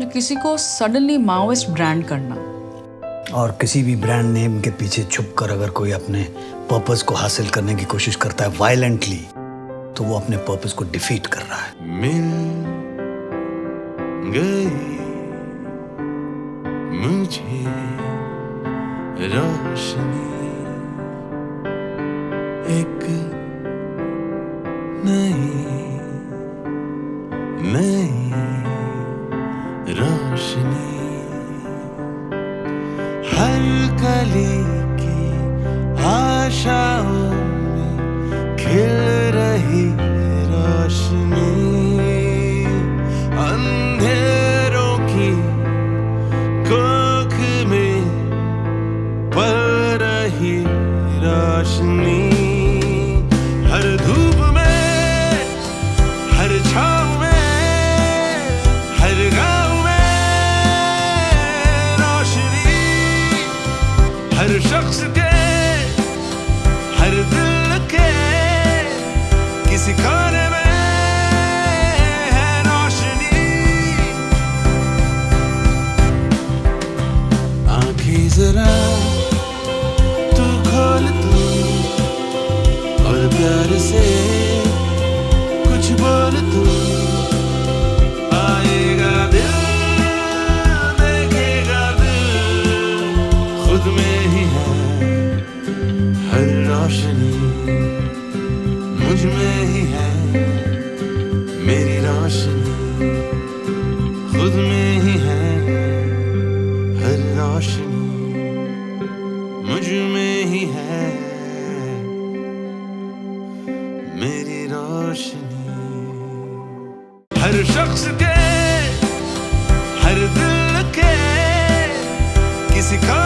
या किसी को सडनली माओइस्ट ब्रांड करना। और किसी भी ब्रांड नेम के पीछे छुप कर अगर कोई अपने पर्पस को हासिल करने की कोशिश करता है वायलेंटली तो वो अपने पर्पस को डिफीट कर रहा है। मिल गई मुझे रोशनी। एक नई नई रोशनी, हर कली की आशाओं में खिल रही रोशनी। अंधेरों की कोख में पल रही रोशनी। हर धूप में, हर छाव में, हर गाँव हर शख्स के, हर दिल के, किसी खाने में है रोशनी। आँखें जरा तू खोल तू और प्यार से रोशनी मुझमें ही है मेरी रोशनी। खुद में ही है हर रोशनी। मुझमें ही है मेरी रोशनी। हर शख्स के, हर दिल के, किसी का